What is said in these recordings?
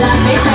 Maruko.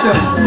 Adamasi,